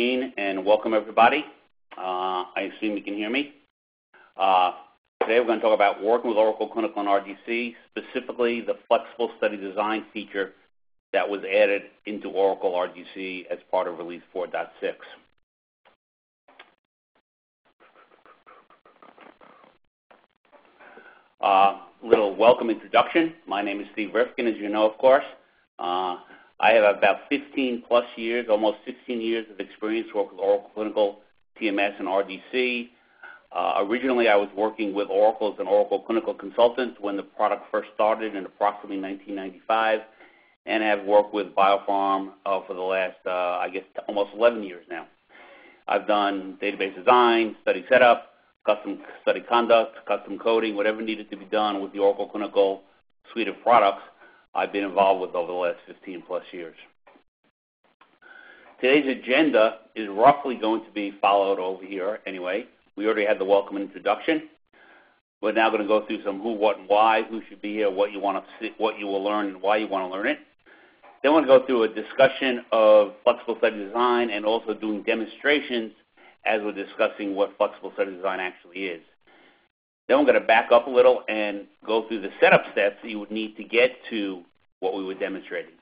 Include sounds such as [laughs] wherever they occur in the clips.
and welcome everybody. Uh, I assume you can hear me. Uh, today we're going to talk about working with Oracle Clinical and RDC, specifically the flexible study design feature that was added into Oracle RDC as part of Release 4.6. Uh, little welcome introduction. My name is Steve Rifkin, as you know, of course. Uh, I have about 15 plus years, almost 16 years of experience working with Oracle Clinical, TMS, and RDC. Uh, originally, I was working with Oracle as an Oracle Clinical Consultant when the product first started in approximately 1995, and have worked with BioPharm uh, for the last, uh, I guess, almost 11 years now. I've done database design, study setup, custom study conduct, custom coding, whatever needed to be done with the Oracle Clinical suite of products I've been involved with over the last 15 plus years. Today's agenda is roughly going to be followed over here anyway. We already had the welcome and introduction. We're now going to go through some who, what, and why, who should be here, what you want to see, what you will learn, and why you want to learn it. Then we're going to go through a discussion of flexible study design and also doing demonstrations as we're discussing what flexible study design actually is. Then we're going to back up a little and go through the setup steps that you would need to get to what we were demonstrating.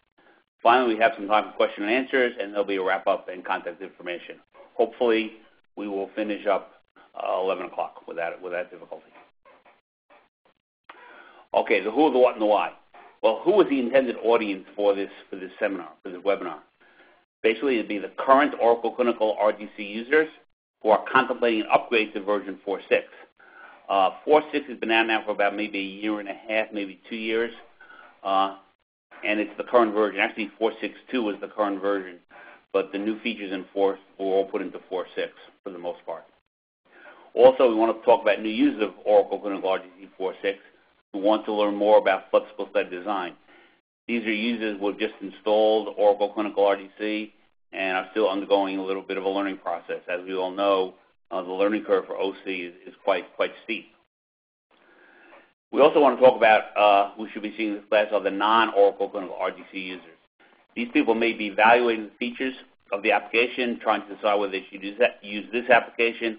Finally, we have some time for question and answers, and there'll be a wrap-up and contact information. Hopefully, we will finish up uh, 11 o'clock without, without difficulty. Okay, the who, the what, and the why. Well, who is the intended audience for this, for this seminar, for this webinar? Basically, it'd be the current Oracle Clinical RDC users who are contemplating an upgrade to version 4.6. Uh, 4.6 has been out now for about maybe a year and a half, maybe two years, uh, and it's the current version. Actually, 4.6.2 was the current version, but the new features in 4 were all put into 4.6 for the most part. Also, we want to talk about new users of Oracle Clinical RDC 4.6 who want to learn more about flexible study design. These are users who have just installed Oracle Clinical RDC and are still undergoing a little bit of a learning process. As we all know, uh, the learning curve for OC is, is quite, quite steep. We also want to talk about uh, who should be seeing this class are the non-Oracle Clinical RDC users. These people may be evaluating the features of the application, trying to decide whether they should use, that, use this application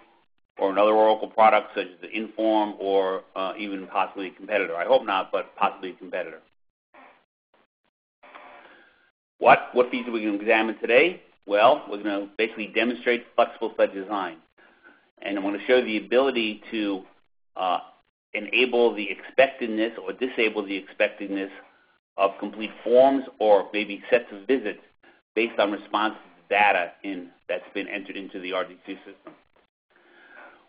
or another Oracle product such as the InForm or uh, even possibly a competitor. I hope not, but possibly a competitor. What, what features are we going to examine today? Well, we're going to basically demonstrate flexible study design and I'm going to show the ability to uh, enable the expectedness or disable the expectedness of complete forms or maybe sets of visits based on response data in, that's been entered into the RDC system.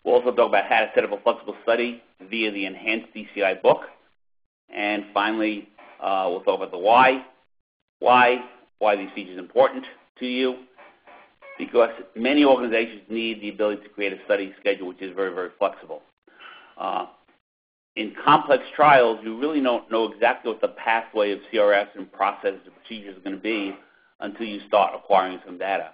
We'll also talk about how to set up a flexible study via the enhanced DCI book. And finally, uh, we'll talk about the why, why, why these features are important to you, because many organizations need the ability to create a study schedule which is very, very flexible. Uh, in complex trials, you really don't know exactly what the pathway of CRS and processes and procedures are going to be until you start acquiring some data.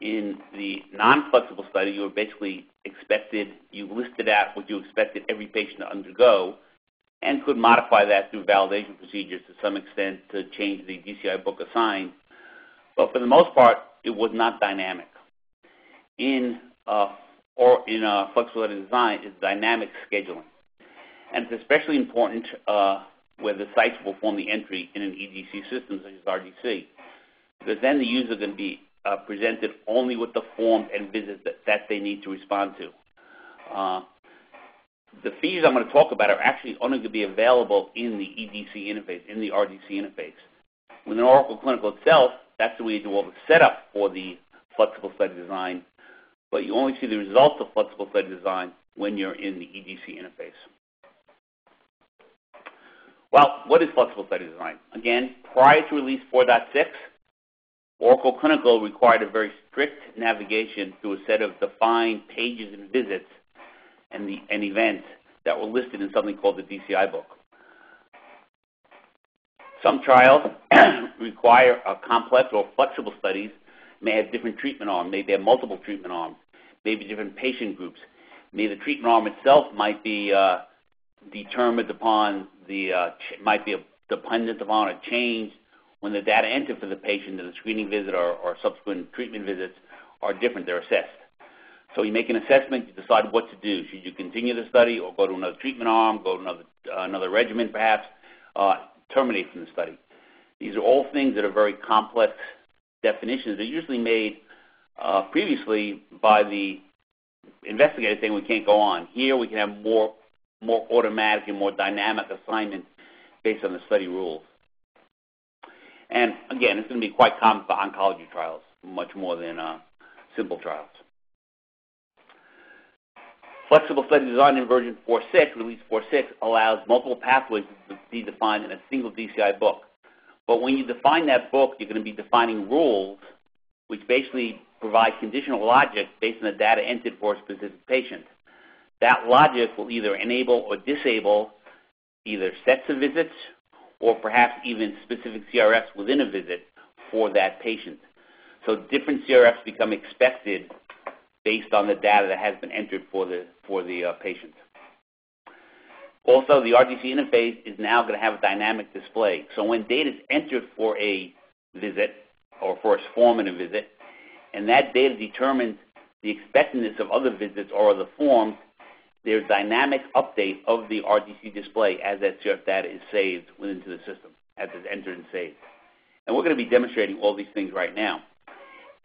In the non-flexible study, you were basically expected, you listed out what you expected every patient to undergo and could modify that through validation procedures to some extent to change the DCI book assigned. But for the most part, it was not dynamic. In uh, or in uh, flexibility design is dynamic scheduling, and it's especially important uh, where the sites will form the entry in an EDC system such as RDC, because then the user to be uh, presented only with the forms and visits that, that they need to respond to. Uh, the features I'm going to talk about are actually only going to be available in the EDC interface, in the RDC interface. Within Oracle Clinical itself, that's the way you do all the setup for the flexible study design, but you only see the results of flexible study design when you're in the EDC interface. Well, what is flexible study design? Again, prior to release 4.6, Oracle Clinical required a very strict navigation through a set of defined pages and visits and, the, and events that were listed in something called the DCI book. Some trials [clears throat] require a complex or flexible studies may have different treatment arms. Maybe have multiple treatment arms. Maybe different patient groups. Maybe the treatment arm itself might be uh, determined upon might be dependent upon a change when the data entered for the patient in the screening visit or, subsequent treatment visits are different. They're assessed. So you make an assessment, you decide what to do. Should you continue the study or go to another treatment arm, go to another, uh, another regimen perhaps, uh, terminate from the study? These are all things that are very complex definitions. They're usually made uh, previously by the investigator saying we can't go on. Here we can have more, more automatic and more dynamic assignment based on the study rules. And again, it's going to be quite common for oncology trials, much more than uh, simple trials. Flexible study design in version 4.6, release 4.6, allows multiple pathways to be defined in a single DCI book. But when you define that book, you're going to be defining rules which basically provide conditional logic based on the data entered for a specific patient. That logic will either enable or disable either sets of visits or perhaps even specific CRFs within a visit for that patient. So different CRFs become expected based on the data that has been entered for the, for the uh, patient. Also, the RDC interface is now going to have a dynamic display. So when data is entered for a visit or for a form in a visit, and that data determines the expectedness of other visits or other forms, there's dynamic update of the RDC display as that CRF data is saved into the system, as it's entered and saved. And we're going to be demonstrating all these things right now.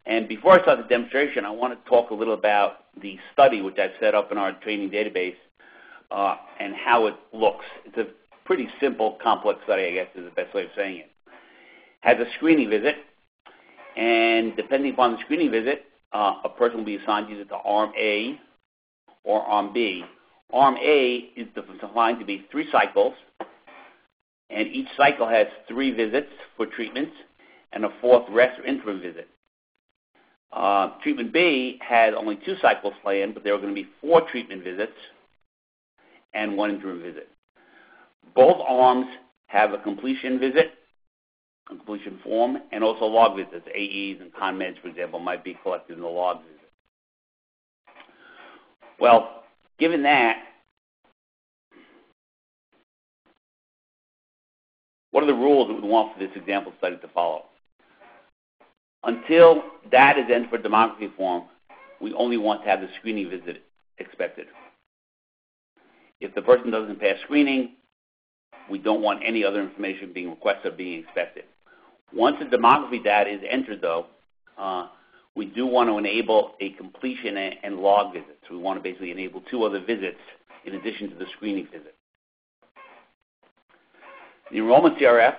And before I start the demonstration, I want to talk a little about the study which I've set up in our training database uh, and how it looks. It's a pretty simple, complex study, I guess is the best way of saying it. Has a screening visit, and depending upon the screening visit, uh, a person will be assigned either to Arm A or Arm B. Arm A is defined to be three cycles, and each cycle has three visits for treatments and a fourth rest or interim visit. Uh, treatment B had only two cycles planned, but there were going to be four treatment visits and one interim visit. Both arms have a completion visit, a completion form, and also log visits. AEs and ConMeds, for example, might be collected in the log visit. Well, given that, what are the rules that we want for this example study to follow? Until that is entered for demography form, we only want to have the screening visit expected. If the person doesn't pass screening, we don't want any other information being requested or being expected. Once the demography data is entered, though, uh, we do want to enable a completion and log visits. We want to basically enable two other visits in addition to the screening visit. The enrollment CRF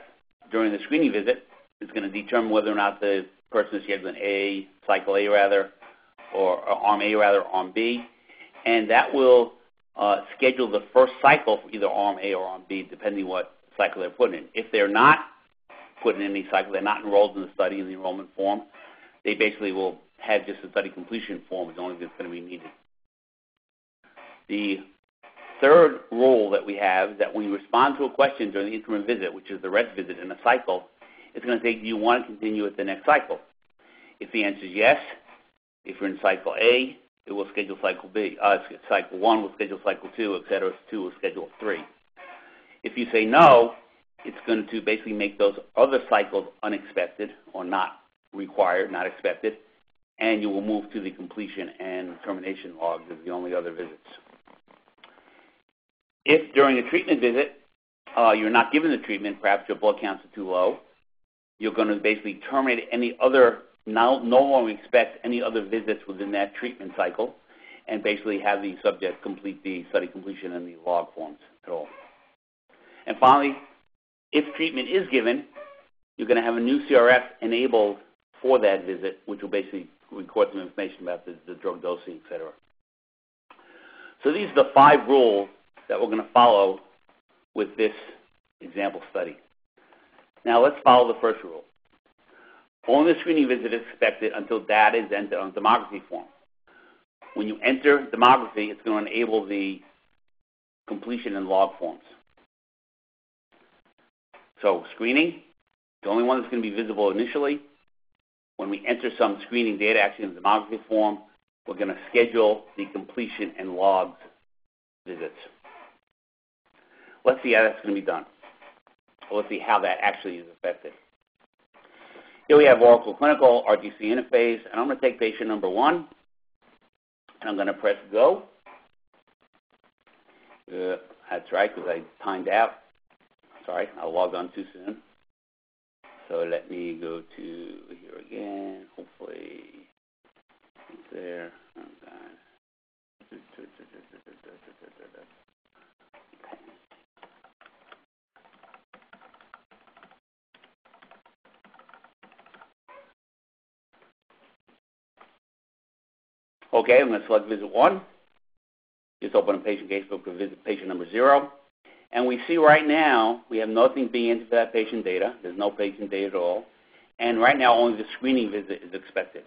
during the screening visit is going to determine whether or not the person is scheduled A, cycle A rather, or, or arm A rather, arm B, and that will uh, schedule the first cycle for either arm A or arm B, depending what cycle they're put in. If they're not put in any cycle, they're not enrolled in the study in the enrollment form, they basically will have just a study completion form is the only thing that's going to be needed. The third rule that we have is that when you respond to a question during the interim visit, which is the rest visit in a cycle, it's going to say, do you want to continue with the next cycle? If the answer is yes, if you're in cycle A, it will schedule cycle B. Uh, cycle 1 will schedule cycle 2, et cetera. 2 will schedule 3. If you say no, it's going to basically make those other cycles unexpected or not required, not expected, and you will move to the completion and termination logs as the only other visits. If during a treatment visit uh, you're not given the treatment, perhaps your blood counts are too low, you're going to basically terminate any other, no longer expect any other visits within that treatment cycle, and basically have the subject complete the study completion and the log forms at all. And finally, if treatment is given, you're going to have a new CRF enabled for that visit, which will basically record some information about the, the drug dosing, et cetera. So these are the five rules that we're going to follow with this example study. Now let's follow the first rule. Only the screening visit is expected until data is entered on the demography form. When you enter demography, it's going to enable the completion and log forms. So screening, the only one that's going to be visible initially. When we enter some screening data actually in the demography form, we're going to schedule the completion and logs visits. Let's see how that's going to be done. let's see how that actually is affected. Here we have Oracle Clinical RDC interface, and I'm going to take patient number one, and I'm going to press go. Uh, that's right, because I timed out. Sorry, I logged on too soon. So let me go to here again. Hopefully there. Oh, God. Okay, I'm going to select visit one. Just open a patient casebook for visit patient number zero. And we see right now we have nothing being entered for that patient data. There's no patient data at all. And right now only the screening visit is expected.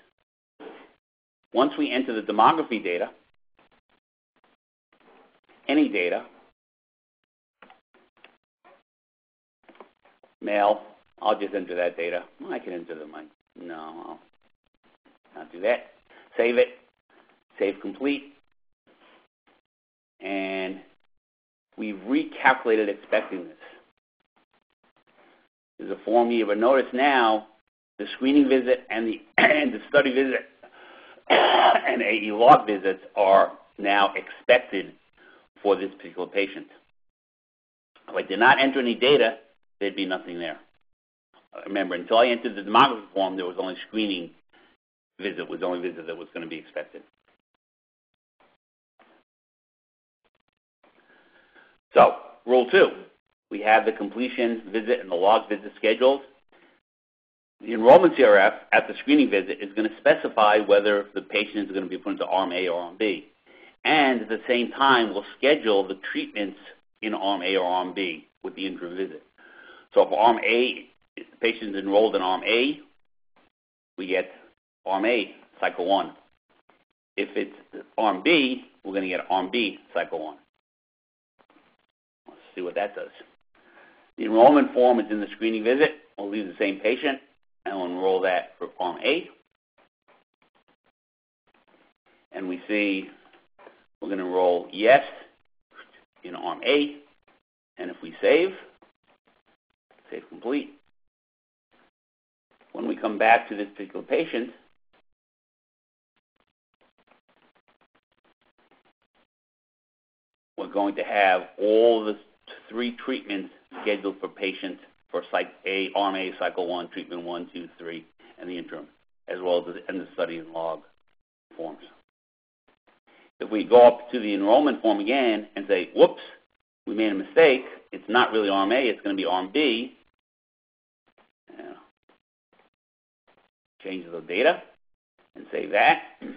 Once we enter the demography data, any data, male, I'll just enter that data. I can enter the mic. No, I'll not do that. Save it. Save complete. And we've recalculated expecting this. There's a form here, but notice now the screening visit and the, [coughs] and the study visit [coughs] and AE log visits are now expected for this particular patient. If I did not enter any data, there'd be nothing there. Remember, until I entered the demography form, there was only screening visit was the only visit that was going to be expected. So, rule two, we have the completion visit and the log visit scheduled. The enrollment CRF at the screening visit is going to specify whether the patient is going to be put into arm A or arm B. And at the same time, we'll schedule the treatments in arm A or arm B with the interim visit. So if arm A, if the patient is enrolled in arm A, we get arm A, cycle one. If it's arm B, we're going to get arm B, cycle one see what that does. The enrollment form is in the screening visit. We'll leave the same patient, and we'll enroll that for Arm A. And we see we're going to enroll yes in Arm A. And if we save, save complete. When we come back to this particular patient, we're going to have all the three treatments scheduled for patients for arm A, cycle one, treatment one, two, three, and the interim, as well as the, study and log forms. If we go up to the enrollment form again and say, whoops, we made a mistake, it's not really arm A, it's going to be arm B, yeah. change the data and save that. [clears throat]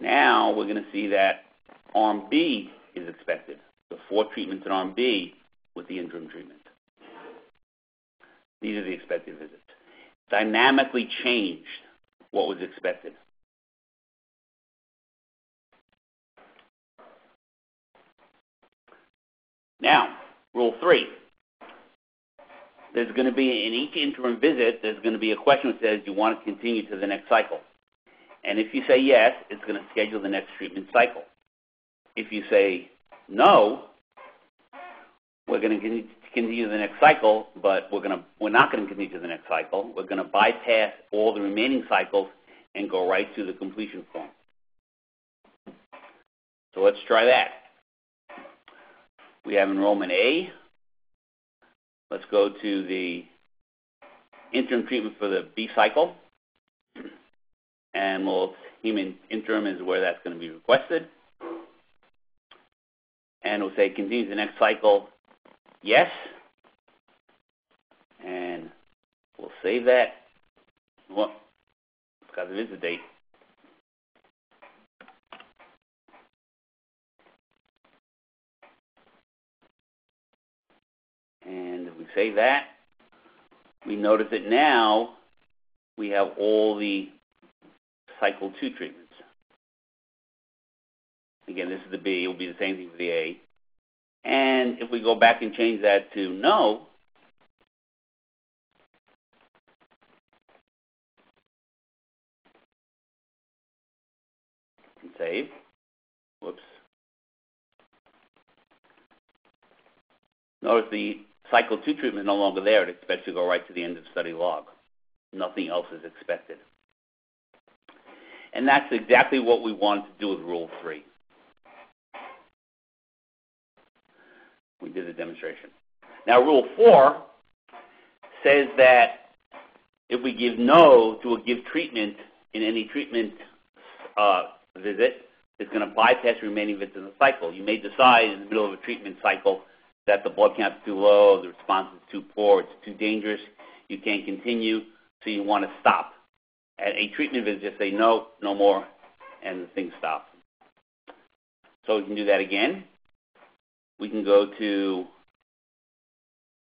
Now we're going to see that arm B is expected four treatments in Arm B with the interim treatment. These are the expected visits. Dynamically changed what was expected. Now, rule three. There's going to be, in each interim visit, there's going to be a question that says, do you want to continue to the next cycle? And if you say yes, it's going to schedule the next treatment cycle. If you say no, we're going to continue the next cycle, but we're going to we're not going to continue the next cycle. We're going to bypass all the remaining cycles and go right to the completion form. So let's try that. We have enrollment A. Let's go to the interim treatment for the B cycle. And we'll human interim is where that's going to be requested and we'll say continue the next cycle, yes. And we'll save that. Well, it's got the visit date. And if we save that, we notice that now we have all the cycle 2 treatments. Again, this is the B. It will be the same thing for the A. And if we go back and change that to no, and save. Whoops. Notice the cycle 2 treatment is no longer there. It expects to go right to the end of study log. Nothing else is expected. And that's exactly what we wanted to do with Rule 3. We did the demonstration. Now, Rule 4 says that if we give no to a give treatment in any treatment uh, visit, it's going to bypass remaining visits in the cycle. You may decide in the middle of a treatment cycle that the blood count is too low, the response is too poor, it's too dangerous, you can't continue, so you want to stop. At a treatment visit, just say no, no more, and the thing stops. So we can do that again. We can go to,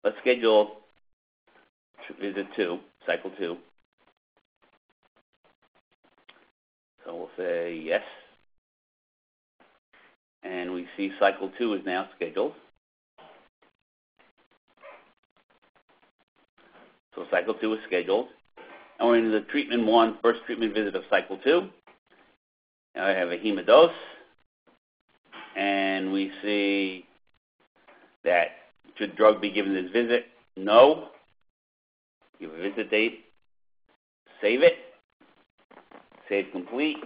let's schedule visit two, cycle two. So we'll say yes. And we see cycle two is now scheduled. So cycle two is scheduled. And we're into the treatment one, first treatment visit of cycle two. Now I have a hemodose. And we see that should drug be given this visit? No. Give a visit date. Save it. Save complete.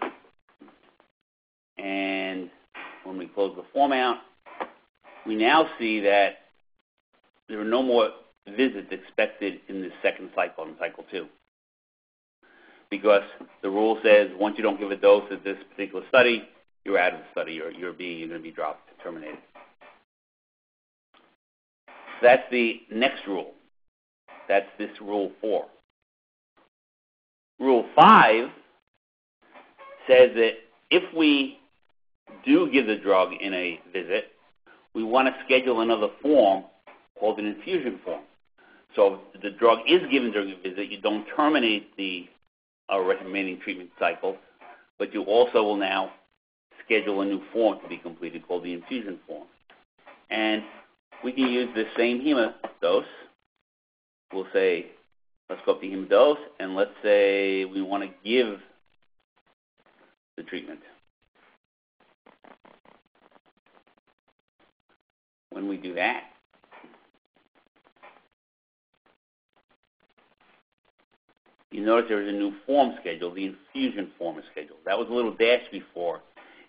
And when we close the form out, we now see that there are no more visits expected in the second cycle, in cycle two. Because the rule says once you don't give a dose at this particular study, you're out of the study. You're, you're, being, you're going to be dropped, terminated. That's the next rule. That's this rule four. Rule five says that if we do give the drug in a visit, we want to schedule another form called an infusion form. So if the drug is given during a visit, you don't terminate the uh, remaining treatment cycle, but you also will now schedule a new form to be completed called the infusion form. And we can use the same hemodose. We'll say, let's go up to hemodose, and let's say we want to give the treatment. When we do that, you notice there is a new form schedule. The infusion form is scheduled. That was a little dash before.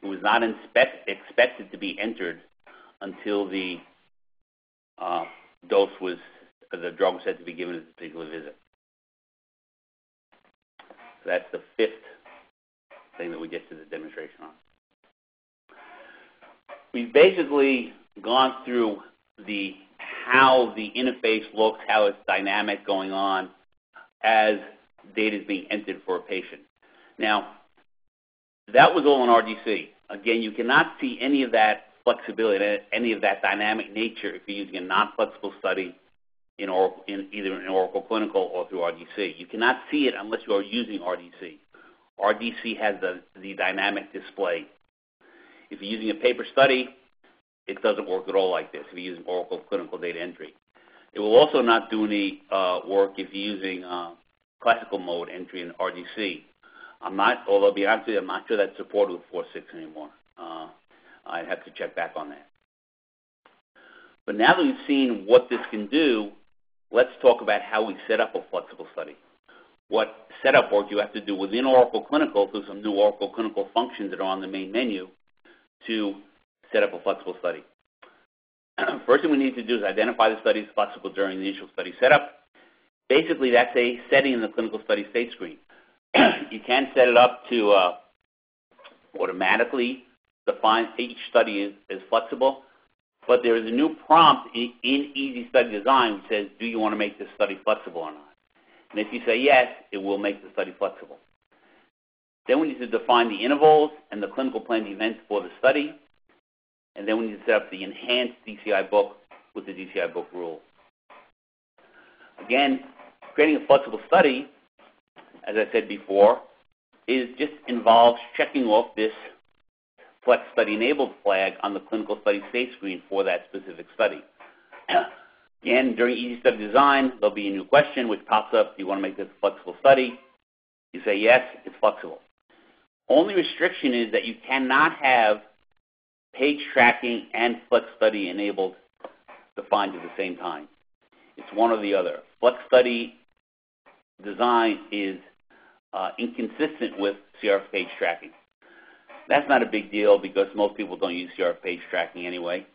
It was not expected to be entered until the Um, dose was, the drug was said to be given at a particular visit. That's the fifth thing that we get to the demonstration on. We've basically gone through the how the interface looks, how it's dynamic going on as data is being entered for a patient. Now, that was all in RDC. Again, you cannot see any of that flexibility, any of that dynamic nature if you're using a non-flexible study in, Oracle, in either in Oracle Clinical or through RDC. You cannot see it unless you are using RDC. RDC has the, the dynamic display. If you're using a paper study, it doesn't work at all like this if you're using Oracle Clinical Data Entry. It will also not do any uh, work if you're using uh, classical mode entry in RDC. I'm not, although to be honest with you, I'm not sure that's supported with 4.6 anymore. Uh, I'd have to check back on that. But now that we've seen what this can do, let's talk about how we set up a flexible study. What setup work you have to do within Oracle Clinical through some new Oracle Clinical functions that are on the main menu to set up a flexible study. [clears throat] First thing we need to do is identify the study as flexible during the initial study setup. Basically, that's a setting in the clinical study state screen. [clears throat] you can set it up to uh, automatically define each study is, is flexible, but there is a new prompt in, in Easy Study Design which says, do you want to make this study flexible or not? And if you say yes, it will make the study flexible. Then we need to define the intervals and the clinical planned events for the study. And then we need to set up the enhanced DCI book with the DCI book rule. Again, creating a flexible study, as I said before, is just involves checking off this Flex Study Enabled flag on the clinical study state screen for that specific study. [clears throat] Again, during Easy Study Design, there'll be a new question which pops up. Do you want to make this a flexible study? You say yes, it's flexible. Only restriction is that you cannot have page tracking and Flex Study enabled defined at the same time. It's one or the other. Flex Study design is uh, inconsistent with CRF page tracking. That's not a big deal because most people don't use CRF page tracking anyway.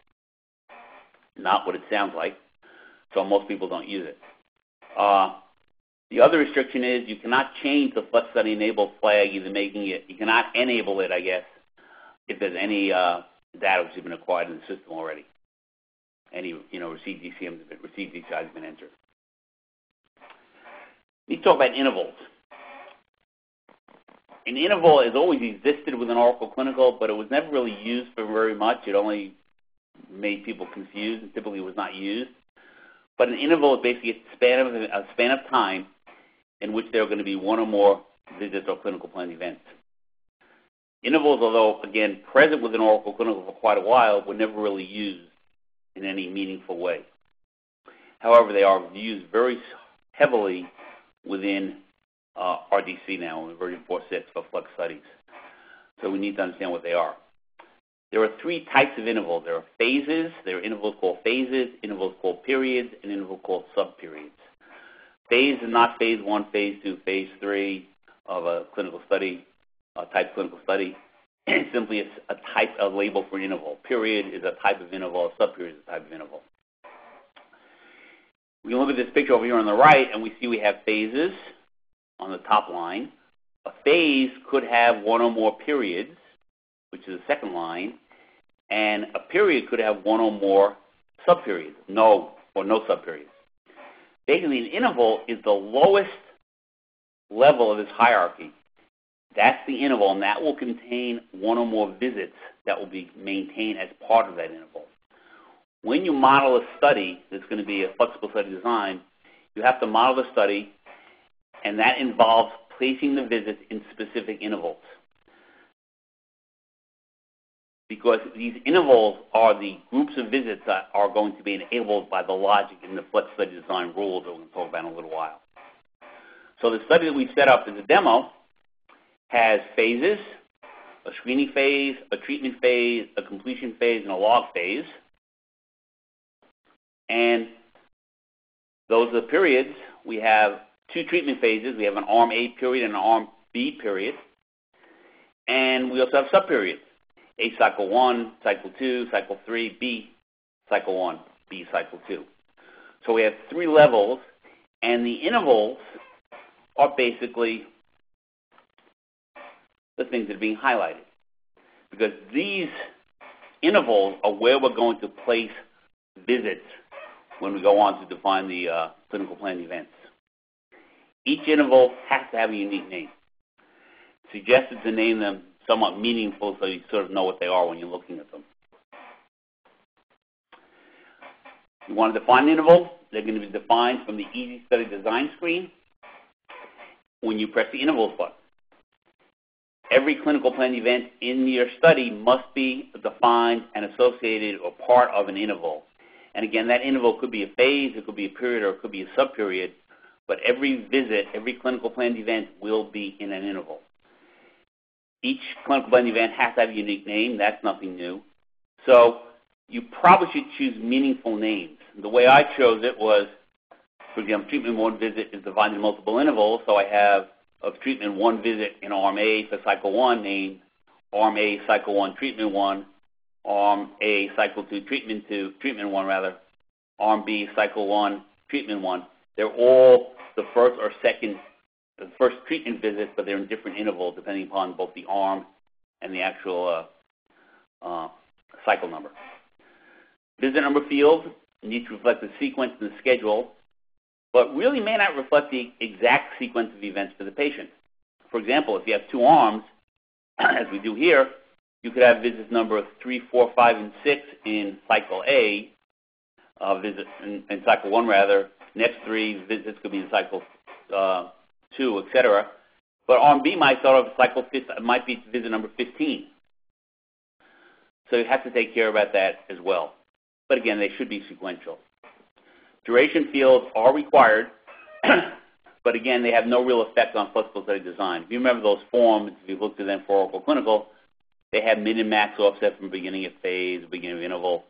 Not what it sounds like. So most people don't use it. Uh, the other restriction is you cannot change the Flex Study Enable flag, either making it, you cannot enable it, I guess, if there's any uh, data which has been acquired in the system already. Any, you know, received DCMs, received DCIs have been entered. Let's talk about intervals. An interval has always existed within Oracle Clinical, but it was never really used for very much. It only made people confused and typically was not used. But an interval is basically a span of, a span of time in which there are going to be one or more visits or clinical plan events. Intervals, although again present within Oracle Clinical for quite a while, were never really used in any meaningful way. However, they are used very heavily within Uh, RDC now in version 4.6 for Flex studies. So we need to understand what they are. There are three types of intervals. There are phases. There are intervals called phases, intervals called periods, and intervals called subperiods. Phase is not phase one, phase two, phase three of a clinical study, a type clinical study. [clears throat] It's simply a type, a label for an interval. Period is a type of interval. Subperiod is a type of interval. We can look at this picture over here on the right, and we see we have phases on the top line. A phase could have one or more periods, which is the second line, and a period could have one or more subperiods, no or no subperiods. Basically, an interval is the lowest level of this hierarchy. That's the interval, and that will contain one or more visits that will be maintained as part of that interval. When you model a study that's going to be a flexible study design, you have to model the study, and that involves placing the visits in specific intervals because these intervals are the groups of visits that are going to be enabled by the logic in the flex study design rules that we're going to talk about in a little while. So the study that we set up as a demo has phases, a screening phase, a treatment phase, a completion phase, and a log phase. And those are the periods. We have two treatment phases. We have an arm A period and an arm B period. And we also have subperiods. A cycle 1, cycle 2, cycle 3, B cycle 1, B cycle 2. So we have three levels, and the intervals are basically the things that are being highlighted. Because these intervals are where we're going to place visits when we go on to define the uh, clinical plan events. Each interval has to have a unique name. Suggested to name them somewhat meaningful so you sort of know what they are when you're looking at them. You want to define the interval. They're going to be defined from the Easy Study Design screen when you press the intervals button. Every clinical plan event in your study must be defined and associated or part of an interval. And again, that interval could be a phase, it could be a period, or it could be a subperiod, but every visit, every clinical planned event will be in an interval. Each clinical planned event has to have a unique name. That's nothing new. So you probably should choose meaningful names. The way I chose it was, for example, treatment one visit is divided in multiple intervals. So I have of treatment one visit in arm A for cycle one named arm A cycle one treatment one, arm A cycle two treatment two treatment one rather, arm B cycle one treatment one. They're all the first or second the first treatment visits, but they're in different intervals depending upon both the arm and the actual uh, uh, cycle number. Visit number field needs to reflect the sequence and the schedule, but really may not reflect the exact sequence of events for the patient. For example, if you have two arms, [clears throat] as we do here, you could have visits number 3, 4, 5, and 6 in cycle A, uh, visit in, in, cycle 1 rather. Next three visits could be in cycle uh, two, etc. But arm B might start off cycle 15, might be visit number 15. So you have to take care about that as well. But again, they should be sequential. Duration fields are required, [clears throat] but again, they have no real effect on flexible study design. If you remember those forms, if you looked at them for Oracle Clinical, they have min and max offset from beginning of phase, beginning of interval.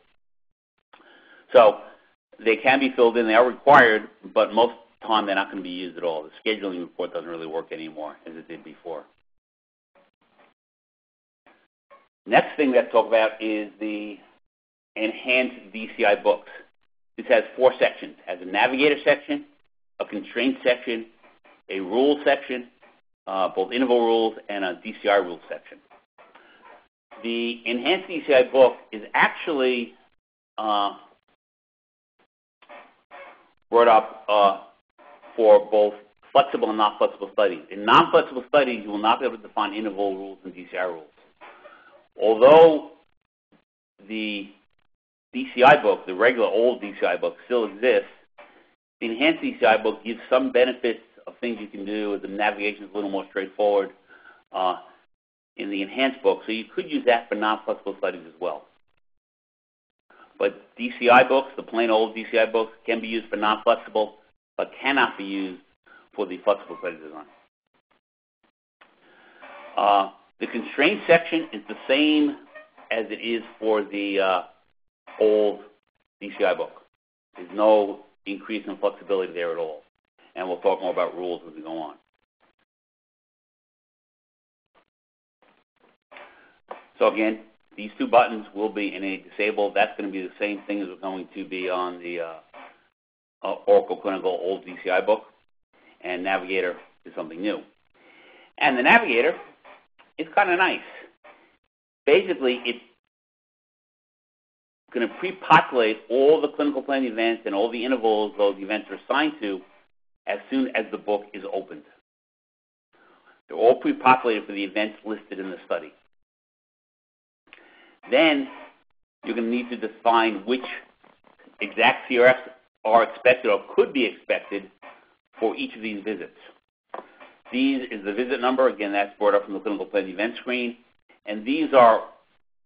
They can be filled in. They are required, but most of the time they're not going to be used at all. The scheduling report doesn't really work anymore as it did before. Next thing let's talk about is the enhanced DCI books. This has four sections. It has a navigator section, a constraint section, a rule section, uh, both interval rules, and a DCI rule section. The enhanced DCI book is actually uh, brought up uh, for both flexible and non-flexible studies. In non-flexible studies, you will not be able to define interval rules and DCI rules. Although the DCI book, the regular old DCI book, still exists, the enhanced DCI book gives some benefits of things you can do. The navigation is a little more straightforward uh, in the enhanced book, so you could use that for non-flexible studies as well. But DCI books, the plain old DCI books, can be used for non-flexible, but cannot be used for the flexible study design. Uh, the constraint section is the same as it is for the uh, old DCI book. There's no increase in flexibility there at all. And we'll talk more about rules as we go on. So again, these two buttons will be in a disabled. That's going to be the same thing as we're going to be on the uh, Oracle Clinical old DCI book. And Navigator is something new. And the Navigator is kind of nice. Basically, it's going to pre-populate all the clinical plan events and all the intervals those events are assigned to as soon as the book is opened. They're all pre-populated for the events listed in the study. Then you're going to need to define which exact CRFs are expected or could be expected for each of these visits. These is the visit number. Again, that's brought up from the clinical plan event screen. And these are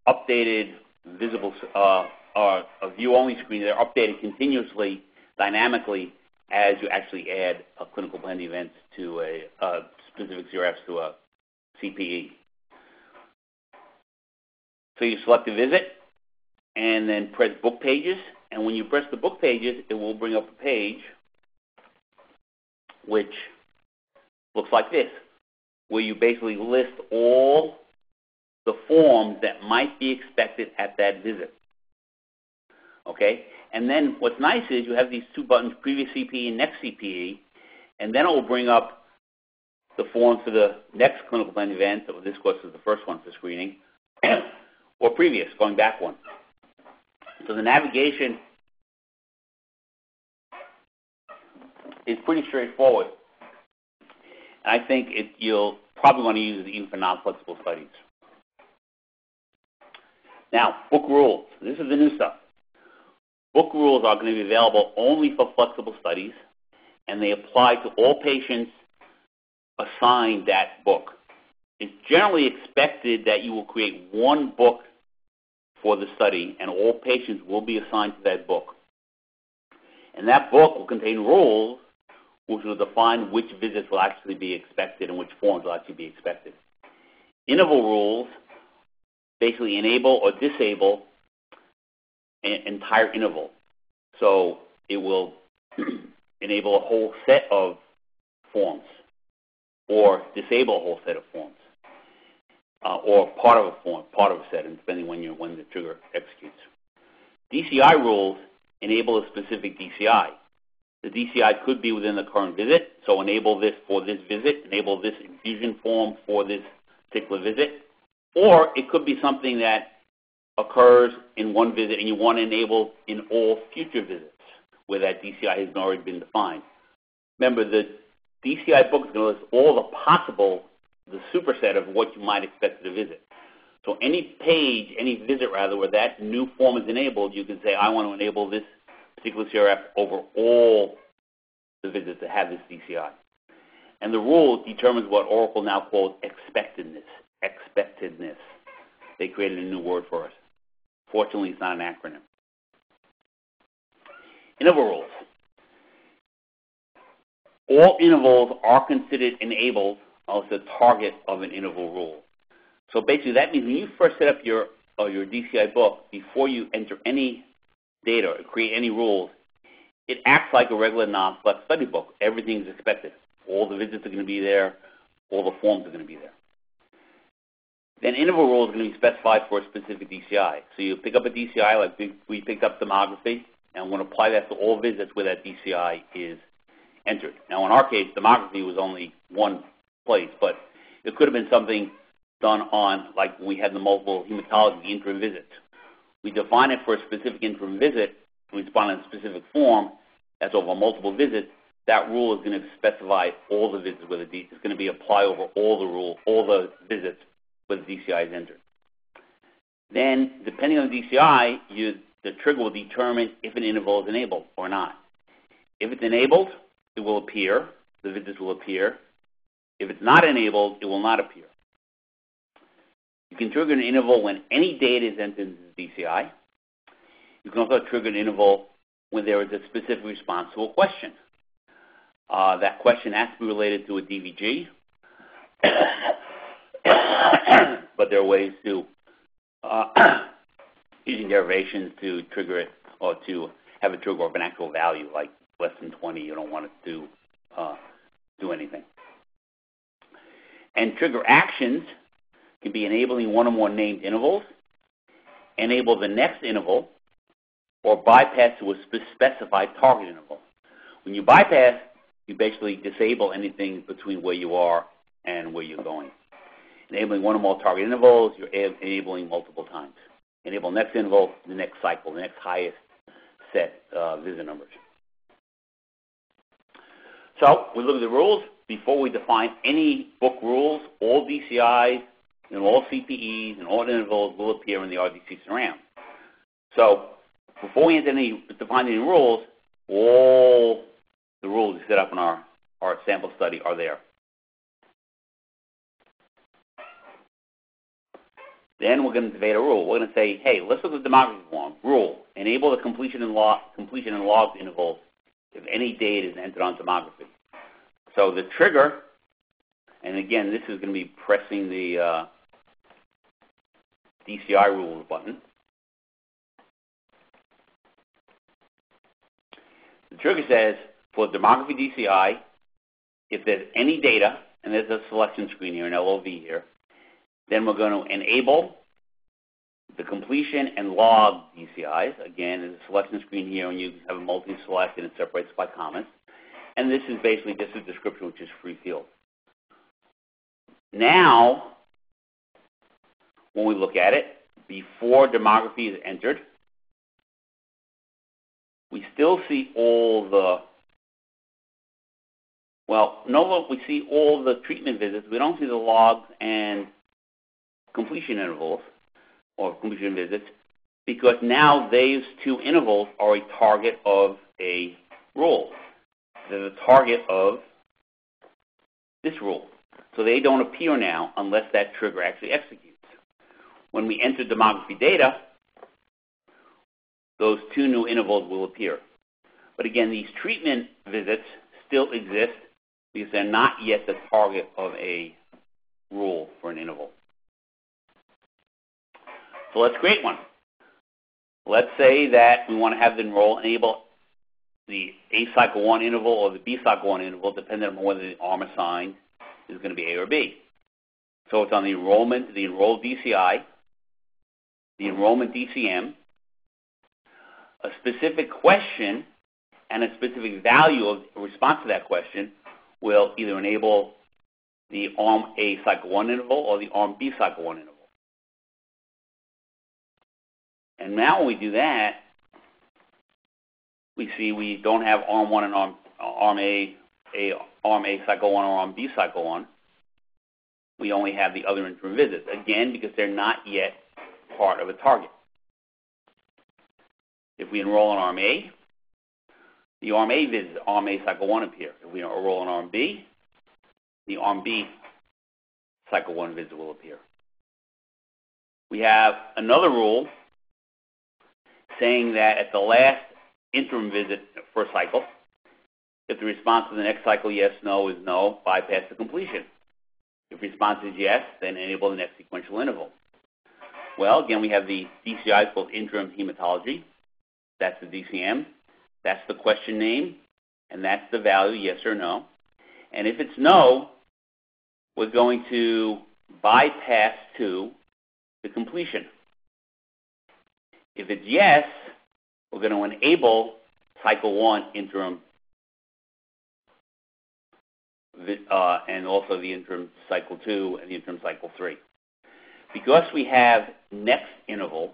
updated visible uh, uh, a view-only screen. They're updated continuously, dynamically, as you actually add a clinical plan event to a, a specific CRFs to a CPE. So you select a visit and then press book pages. And when you press the book pages, it will bring up a page which looks like this, where you basically list all the forms that might be expected at that visit. Okay? And then what's nice is you have these two buttons, previous CPE and next CPE, and then it will bring up the forms for the next clinical plan event, or this course is the first one for screening, or previous, going back one. So the navigation is pretty straightforward. And I think it, you'll probably want to use it even for non-flexible studies. Now, book rules. This is the new stuff. Book rules are going to be available only for flexible studies, and they apply to all patients assigned that book. It's generally expected that you will create one book for the study, and all patients will be assigned to that book. And that book will contain rules which will define which visits will actually be expected and which forms will actually be expected. Interval rules basically enable or disable an entire interval. So it will [clears throat] enable a whole set of forms or disable a whole set of forms Uh, or part of a form, part of a set, and depending when, when the trigger executes. DCI rules enable a specific DCI. The DCI could be within the current visit, so enable this for this visit, enable this infusion form for this particular visit, or it could be something that occurs in one visit and you want to enable in all future visits where that DCI has already been defined. Remember, the DCI book is going to list all the possible, the superset of what you might expect a visit. So any page, any visit rather, where that new form is enabled, you can say, I want to enable this particular CRF over all the visits that have this DCI. And the rule determines what Oracle now calls expectedness expectedness. They created a new word for us. Fortunately, it's not an acronym. Interval rules. All intervals are considered enabled as the target of an interval rule. So basically, that means when you first set up your uh, your DCI book, before you enter any data or create any rules, it acts like a regular non-flex study book. Everything is expected. All the visits are going to be there. All the forms are going to be there. Then interval rule is going to be specified for a specific DCI. So you pick up a DCI like we picked up demography, and we're going to apply that to all visits where that DCI is entered. Now, in our case, demography was only one place, but it could have been something done on, like when we had the multiple hematology, interim visit. We define it for a specific interim visit, we respond in a specific form, that's over multiple visits, that rule is going to specify all the visits with a D. It's going to be applied over all the rule, all the visits with the DCI is entered. Then, depending on the DCI, you, the trigger will determine if an interval is enabled or not. If it's enabled, it will appear, the visits will appear. If it's not enabled, it will not appear. You can trigger an interval when any data is entered into the DCI. You can also trigger an interval when there is a specific response to a question. Uh, that question has to be related to a DVG, [coughs] but there are ways to uh, [coughs] using derivations to trigger it or to have a trigger of an actual value, like less than 20. You don't want it to uh, do anything. And trigger actions can be enabling one or more named intervals, enable the next interval, or bypass to a specified target interval. When you bypass, you basically disable anything between where you are and where you're going. Enabling one or more target intervals, you're enabling multiple times. Enable next interval, the next cycle, the next highest set uh, visit numbers. So we look at the rules. Before we define any book rules, all DCIs and all CPEs and all intervals will appear in the RDC surround. So before we any, define any rules, all the rules we set up in our, our sample study are there. Then we're going to debate a rule. We're going to say, hey, let's look at the demography form. Rule, enable the completion and, log, completion and logged intervals if any data is entered on demography. So the trigger, and again, this is going to be pressing the uh, DCI rules button. The trigger says for demography DCI, if there's any data, and there's a selection screen here, an LOV here, then we're going to enable the completion and log DCIs. Again, there's a selection screen here, and you have a multi-select, and it separates by comments. And this is basically just a description, which is free field. Now, when we look at it, before demography is entered, we still see all the, well, no, we see all the treatment visits. We don't see the logs and completion intervals or completion visits because now these two intervals are a target of a rule. They're the target of this rule. So they don't appear now unless that trigger actually executes. When we enter demography data, those two new intervals will appear. But again, these treatment visits still exist because they're not yet the target of a rule for an interval. So let's create one. Let's say that we want to have the enroll enable the A cycle 1 interval or the B cycle 1 interval, depending on whether the arm assigned is going to be A or B. So it's on the enrollment, the enrolled DCI, the enrollment DCM, a specific question and a specific value of response to that question will either enable the ARM A cycle 1 interval or the ARM B cycle 1 interval. And now when we do that, we see we don't have arm one and arm arm A, a arm A cycle one or arm B cycle one. We only have the other interim visits again because they're not yet part of a target. If we enroll in arm A, the arm A visits, arm A cycle one appear. If we enroll in arm B, the arm B cycle one visit will appear. We have another rule saying that at the last interim visit for a cycle. If the response to the next cycle, yes, no, is no, bypass the completion. If response is yes, then enable the next sequential interval. Well, again, we have the DCI called interim hematology. That's the DCM. that's the question name, and that's the value, yes or no. And if it's no, we're going to bypass to the completion. If it's yes, we're going to enable cycle one interim uh, and also the interim cycle two and the interim cycle three. Because we have next interval,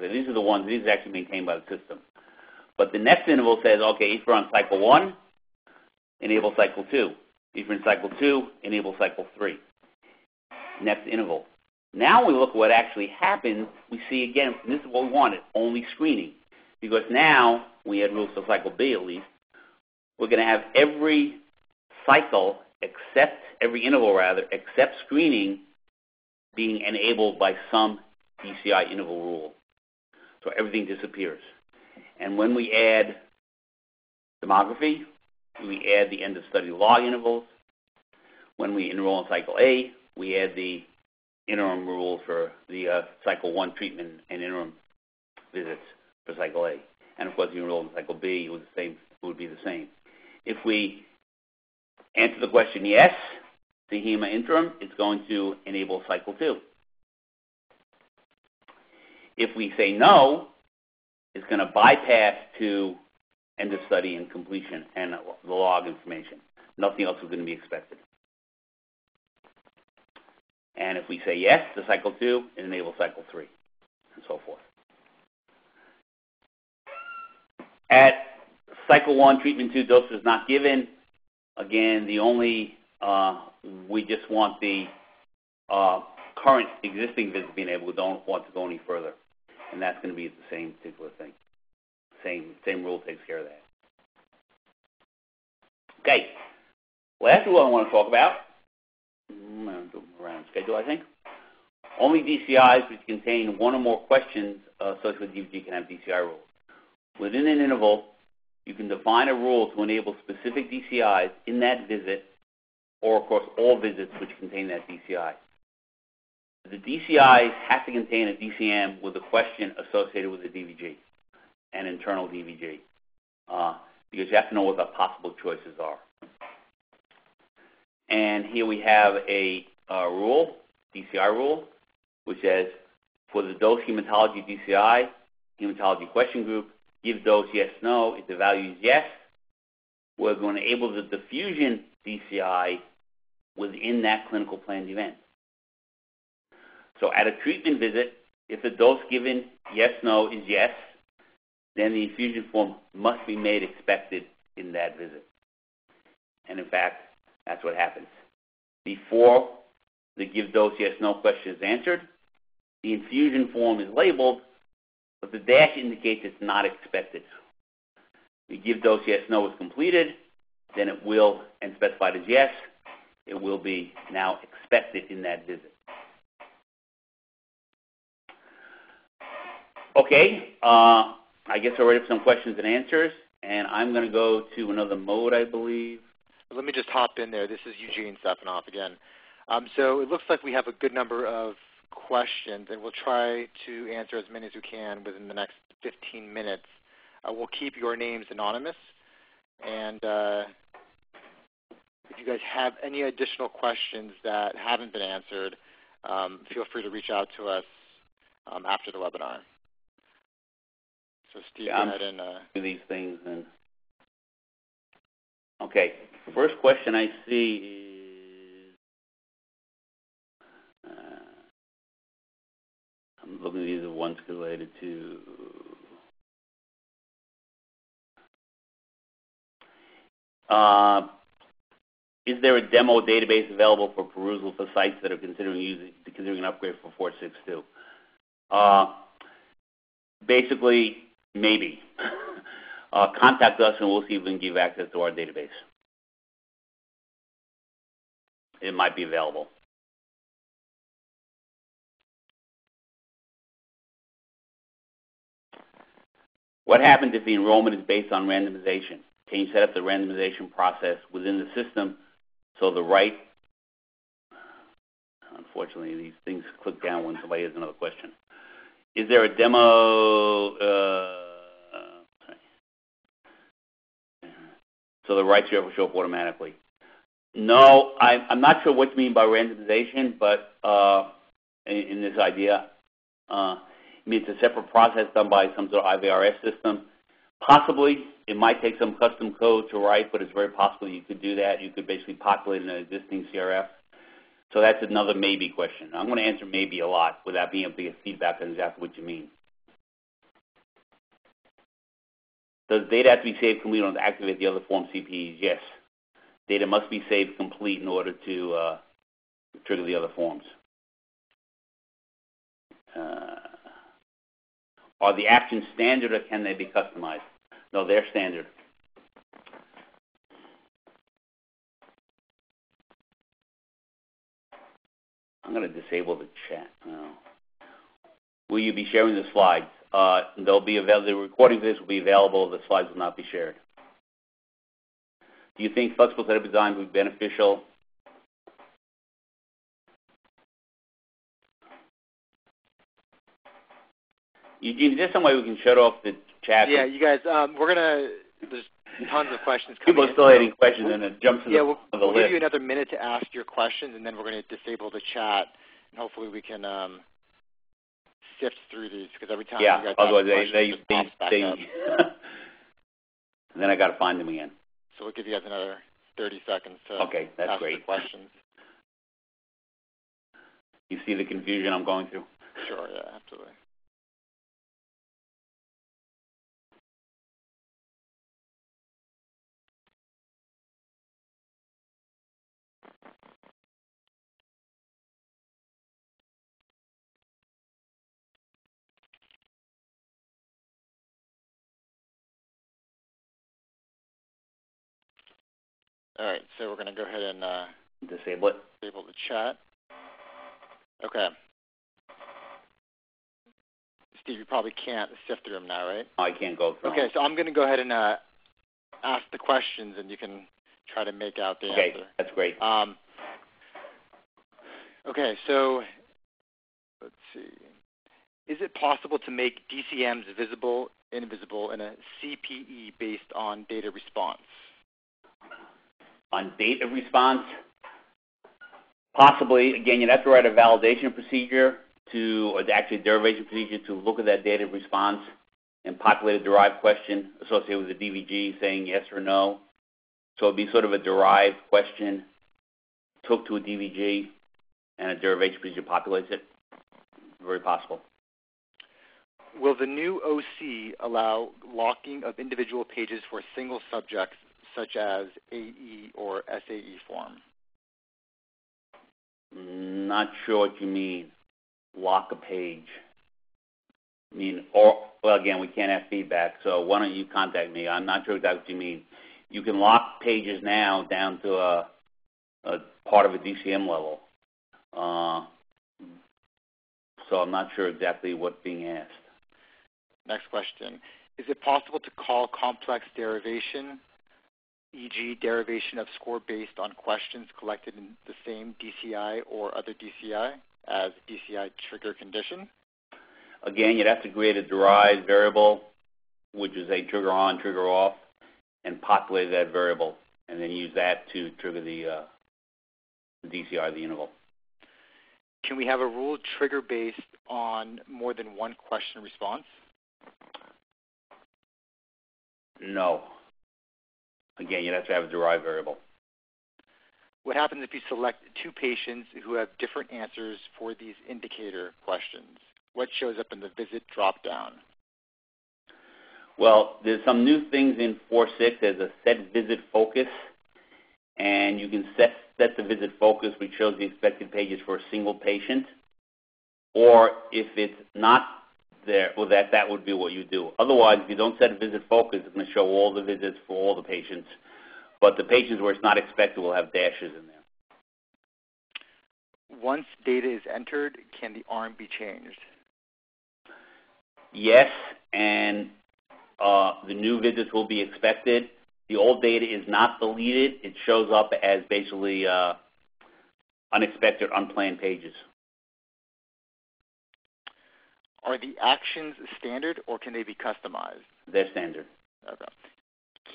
these are the ones, these are actually maintained by the system. But the next interval says, okay, if we're on cycle one, enable cycle two. If we're in cycle two, enable cycle three. Next interval. Now we look at what actually happens. We see again, this is what we wanted, only screening. Because now we had rules for cycle B at least. We're going to have every cycle except every interval rather except screening being enabled by some DCI interval rule. So everything disappears. And when we add demography, we add the end of study log intervals. When we enroll in cycle A, we add the interim rule for the uh, cycle one treatment and interim visits for cycle A. And of course, you enroll in cycle B, it would, the same, it would be the same. If we answer the question yes, the HEMA interim, it's going to enable cycle two. If we say no, it's going to bypass to end of study and completion and the log information. Nothing else is going to be expected. And if we say yes to cycle two, it enables cycle three, and so forth. At cycle one, treatment two, dose is not given. Again, the only, uh, we just want the uh, current existing visit being able, we don't want to go any further. And that's going to be the same particular thing. Same, same rule takes care of that. Okay. Last rule I want to talk about, around schedule, I think. Only DCIs which contain one or more questions associated with DVG can have DCI rules. Within an interval, you can define a rule to enable specific DCIs in that visit or across all visits which contain that DCI. The DCIs has to contain a DCM with a question associated with the DVG, an internal DVG, uh, because you have to know what the possible choices are. And here we have a, a rule, DCI rule, which says for the dose hematology DCI, hematology question group, give dose yes, no. If the value is yes, we're going to enable the infusion DCI within that clinical planned event. So at a treatment visit, if the dose given yes, no is yes, then the infusion form must be made expected in that visit. And in fact, that's what happens. Before the give dose yes, no question is answered, the infusion form is labeled but the dash indicates it's not expected. The give dose yes no is completed, then it will, and specified as yes, it will be now expected in that visit. Okay, uh, I guess we're ready for some questions and answers, and I'm going to go to another mode, I believe. Let me just hop in there. This is Eugene Stefanoff again. Um, so it looks like we have a good number of questions, and we'll try to answer as many as we can within the next 15 minutes. Uh, we'll keep your names anonymous, and uh, if you guys have any additional questions that haven't been answered, um, feel free to reach out to us um, after the webinar. So Steve, yeah, go ahead and uh, do these things. And okay, first question I see I'm looking at these are ones related to uh, is there a demo database available for perusal for sites that are considering using considering an upgrade for 462? Uh, basically, maybe. [laughs] uh, contact us and we'll see if we can give access to our database. It might be available. What happens if the enrollment is based on randomization? Can you set up the randomization process within the system so the right unfortunately these things click down when somebody has another question. Is there a demo uh, so the right share will show up automatically. No, I, I'm not sure what you mean by randomization, but uh, in, in, this idea, uh, I mean it's a separate process done by some sort of IVRS system. Possibly, it might take some custom code to write, but it's very possible you could do that. You could basically populate an existing CRF. So that's another maybe question. I'm going to answer maybe a lot without being able to get feedback on exactly what you mean. Does data have to be saved complete in order to activate the other form CPEs? Yes. Data must be saved complete in order to uh, trigger the other forms. Uh, are the actions standard or can they be customized? No, they're standard. I'm going to disable the chat now. Will you be sharing the slides? Uh, they'll be available. The recording of this will be available. The slides will not be shared. Do you think flexible setup design would be beneficial? Eugene, is there some way we can shut off the chat? Yeah, you guys, um, we're gonna. There's tons of questions coming. People are still in. questions, and it jumps to yeah, the, we'll, the we'll list. give you another minute to ask your questions, and then we're going to disable the chat, and hopefully we can um, sift through these because every time yeah, you guys otherwise they, they, they, they, up. [laughs] and then I got to find them again. So we'll give you guys another 30 seconds to okay, that's ask great. your questions. You see the confusion I'm going through? Sure, yeah, absolutely. All right, so we're going to go ahead and uh, disable it. Disable the chat. Okay. Steve, you probably can't sift through them now, right? I can't go through. Okay, them. so I'm going to go ahead and uh, ask the questions, and you can try to make out the okay, answer. that's great. Um, okay, so let's see. Is it possible to make DCMs visible, invisible in a CPE based on data response? On date of response. Possibly, again, you'd have to write a validation procedure to, or actually a derivation procedure to look at that data response and populate a derived question associated with the DVG saying yes or no. So it'd be sort of a derived question took to a DVG and a derivation procedure populates it. Very possible. Will the new OC allow locking of individual pages for single subjects such as AE or SAE form? Not sure what you mean. Lock a page. I mean, or well, again, we can't have feedback. So why don't you contact me? I'm not sure exactly what you mean. You can lock pages now down to a, a part of a DCM level. Uh, so I'm not sure exactly what's being asked. Next question. Is it possible to call complex derivation e.g., derivation of score based on questions collected in the same DCI or other DCI as DCI trigger condition? Again, you'd have to create a derived variable, which is a trigger on, trigger off, and populate that variable, and then use that to trigger the, uh, the DCI, the interval. Can we have a rule trigger based on more than one question response? No. Again, you'd have to have a derived variable. What happens if you select two patients who have different answers for these indicator questions? What shows up in the visit dropdown? Well, there's some new things in 4.6. There's a set visit focus, and you can set, set the visit focus, which shows the expected pages for a single patient. Or if it's not there, well, that, that would be what you do. Otherwise, if you don't set a visit focus, it's going to show all the visits for all the patients. But the patients where it's not expected will have dashes in there. Once data is entered, can the arm be changed? Yes, and uh, the new visits will be expected. The old data is not deleted. It shows up as basically uh, unexpected, unplanned pages. Are the actions standard or can they be customized? They're standard. Okay.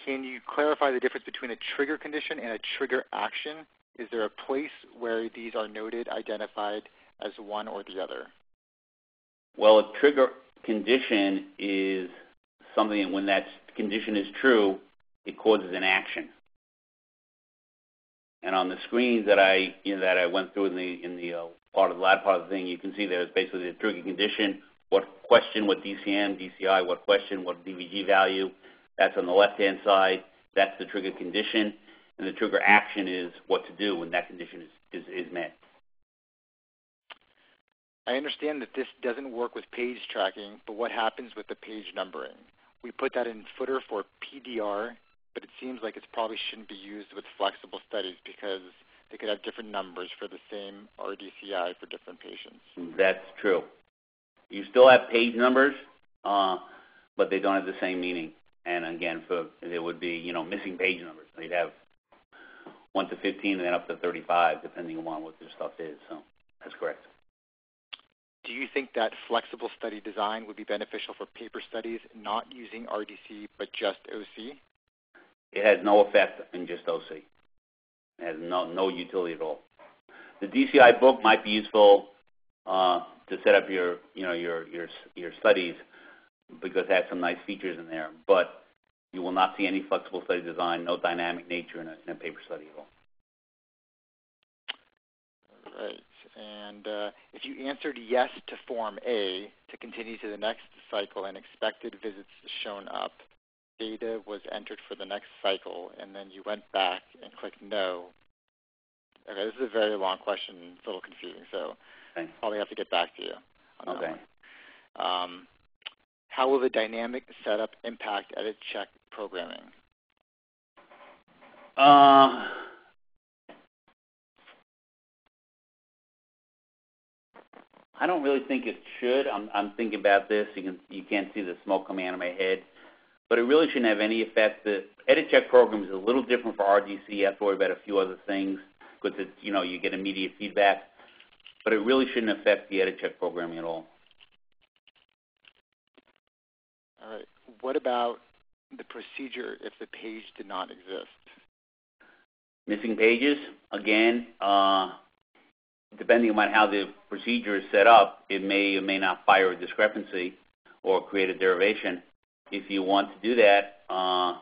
can you clarify the difference between a trigger condition and a trigger action? Is there a place where these are noted, identified as one or the other? Well, a trigger condition is something when that condition is true, it causes an action. And on the screens that I you know, that I went through in the in the uh, part of the last part of the thing, you can see there's basically the trigger condition, what question, what DCM, DCI, what question, what DVG value. That's on the left-hand side. That's the trigger condition. And the trigger action is what to do when that condition is, is, is met. I understand that this doesn't work with page tracking, but what happens with the page numbering? We put that in footer for PDR, but it seems like it probably shouldn't be used with flexible studies because they could have different numbers for the same RDCI for different patients. That's true. You still have page numbers, uh, but they don't have the same meaning. And again, for there would be you know missing page numbers. They'd have one to fifteen, and then up to thirty-five, depending on what their stuff is. So that's correct. Do you think that flexible study design would be beneficial for paper studies not using RDC but just OC? It has no effect in just OC. It has no no utility at all. The DCI book might be useful uh, to set up your you know your your your studies because it has some nice features in there. But you will not see any flexible study design, no dynamic nature in a, in a paper study at all. All right. And uh, if you answered yes to Form A to continue to the next cycle and expected visits shown up, data was entered for the next cycle, and then you went back and clicked no. Okay, this is a very long question. It's a little confusing, so okay. probably have to get back to you on okay. that one. Um, how will the dynamic setup impact edit check programming? Uh, I don't really think it should. I'm, I'm thinking about this. You can you can't see the smoke coming out of my head, but it really shouldn't have any effect. The edit check program is a little different for RDC. You have to worry about a few other things because it's you know you get immediate feedback, but it really shouldn't affect the edit check programming at all. All right. What about the procedure if the page did not exist? Missing pages again. Uh, depending on how the procedure is set up, it may or may not fire a discrepancy or create a derivation. If you want to do that, uh,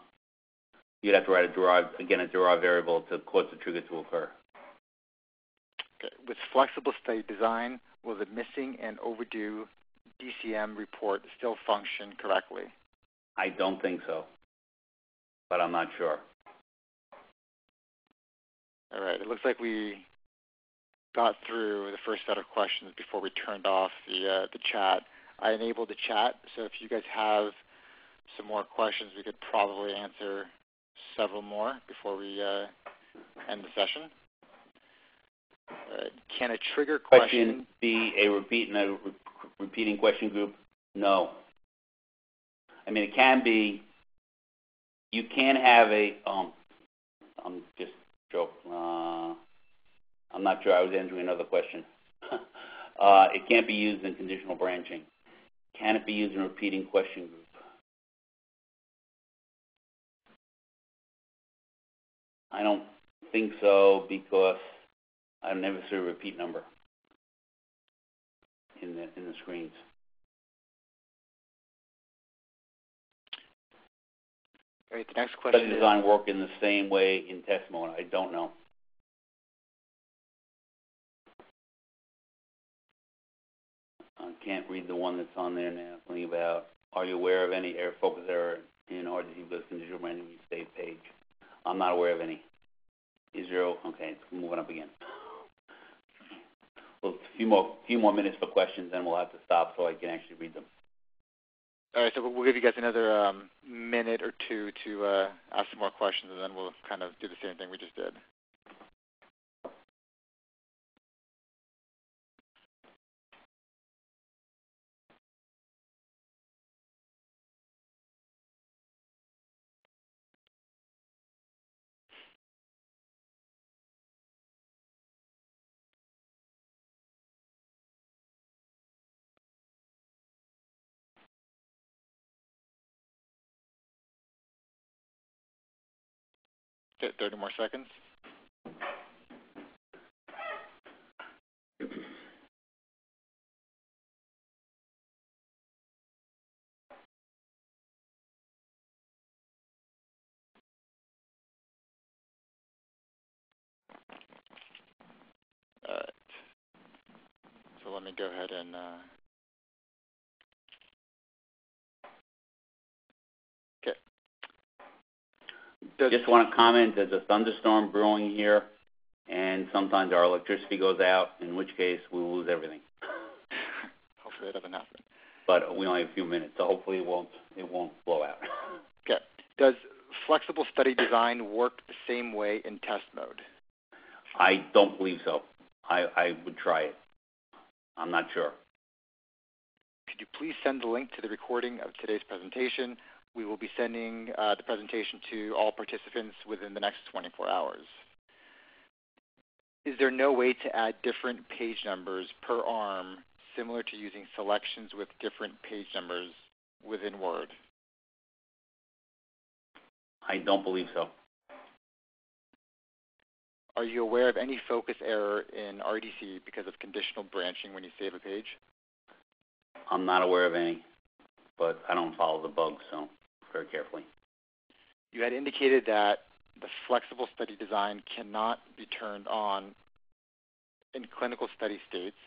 you'd have to write a derived, again, a derived variable to cause the trigger to occur. With flexible study design, will the missing and overdue DCM report still function correctly? I don't think so, but I'm not sure. All right. It looks like we got through the first set of questions before we turned off the uh, the chat. I enabled the chat, so if you guys have some more questions, we could probably answer several more before we uh, end the session. Uh, can a trigger question, question, be a repeat in a re repeating question group? No. I mean, it can be. You can have a. Um, I'm just joking. Uh, I'm not sure. I was answering another question. [laughs] uh, it can't be used in conditional branching. Can it be used in a repeating question group? I don't think so because I never see a repeat number in the in the screens. All right, the next question Study design work in the same way in test mode. I don't know. I can't read the one that's on there now. Something about, are you aware of any error focus error in because conditional branching save page? I'm not aware of any. Is zero? Okay, it's moving up again. A few more, few more minutes for questions, then we'll have to stop so I can actually read them. All right, so we'll give you guys another um, minute or two to uh, ask some more questions, and then we'll kind of do the same thing we just did. 30 more seconds. All right. So let me go ahead and uh, Just want to comment, there's a thunderstorm brewing here, and sometimes our electricity goes out, in which case we lose everything. [laughs] hopefully that doesn't happen. But we only have a few minutes, so hopefully it won't it won't blow out. [laughs] Okay. Does flexible study design work the same way in test mode? I don't believe so. I, I would try it. I'm not sure. Could you please send the link to the recording of today's presentation? We will be sending uh, the presentation to all participants within the next 24 hours. Is there no way to add different page numbers per arm similar to using selections with different page numbers within Word? I don't believe so. Are you aware of any focus error in RDC because of conditional branching when you save a page? I'm not aware of any, but I don't follow the bugs, so very carefully. You had indicated that the flexible study design cannot be turned on in clinical study states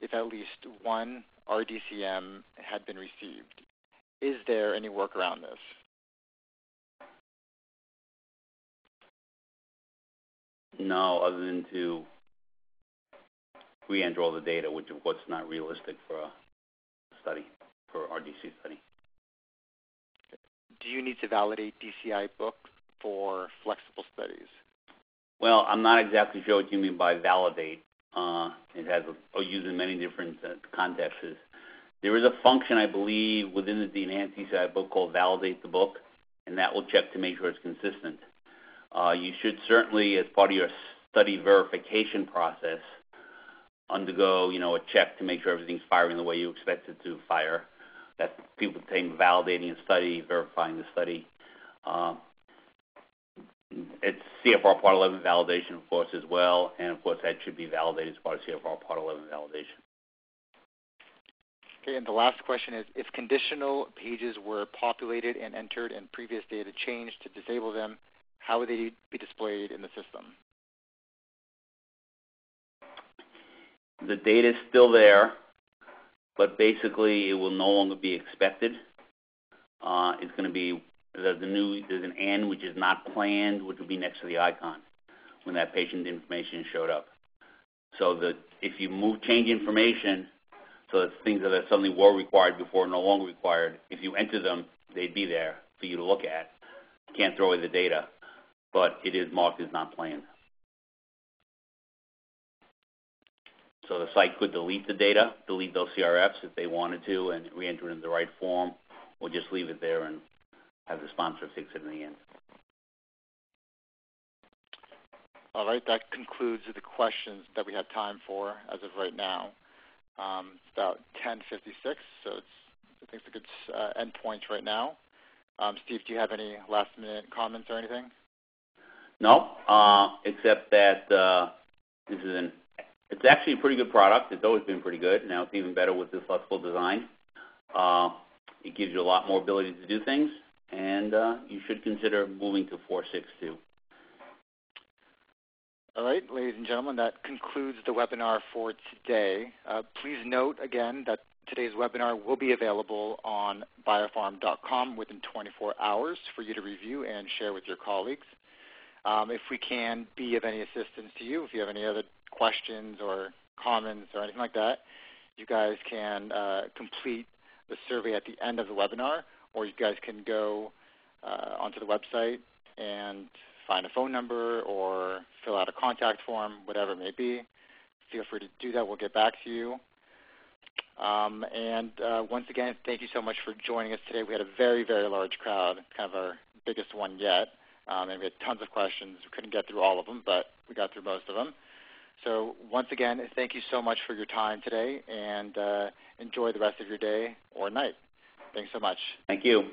if at least one RDCM had been received. Is there any work around this? No, other than to re-enter all the data, which of course is not realistic for a study, for RDC study. Do you need to validate DCI book for flexible studies? Well, I'm not exactly sure what you mean by validate. Uh, it has a, used in many different uh, contexts. There is a function, I believe, within the enhanced DCI book called validate the book, and that will check to make sure it's consistent. Uh, you should certainly, as part of your study verification process, undergo, you know, a check to make sure everything's firing the way you expect it to fire. That's people saying validating a study, verifying the study. Uh, it's CFR Part 11 validation, of course, as well, and of course that should be validated as part of CFR Part 11 validation. Okay, and the last question is, if conditional pages were populated and entered and previous data changed to disable them, how would they be displayed in the system? The data is still there, but basically it will no longer be expected. Uh, it's going to be there's a new there's an N which is not planned, which will be next to the icon when that patient information showed up. So that if you move change information, so that things that are suddenly were required before are no longer required, if you enter them, they'd be there for you to look at. Can't throw away the data, but it is marked as not planned. So the site could delete the data, delete those CRFs if they wanted to, and re-enter it in the right form, or just leave it there and have the sponsor fix it in the end. All right, that concludes the questions that we have time for as of right now. Um, it's about 10:56, so it's I think it's a good uh, end point right now. Um, Steve, do you have any last-minute comments or anything? No, uh, except that uh, this is an it's actually a pretty good product. It's always been pretty good. Now it's even better with this flexible design. Uh, it gives you a lot more ability to do things, and uh, you should consider moving to 462. All right, ladies and gentlemen, that concludes the webinar for today. Uh, please note again that today's webinar will be available on biopharm.com within 24 hours for you to review and share with your colleagues. Um, if we can be of any assistance to you, if you have any other questions or comments or anything like that, you guys can uh, complete the survey at the end of the webinar, or you guys can go uh, onto the website and find a phone number or fill out a contact form, whatever it may be. Feel free to do that. We'll get back to you. Um, and uh, once again, thank you so much for joining us today. We had a very, very large crowd, kind of our biggest one yet. Um, and we had tons of questions. We couldn't get through all of them, but we got through most of them. So once again, thank you so much for your time today, and uh, enjoy the rest of your day or night. Thanks so much. Thank you.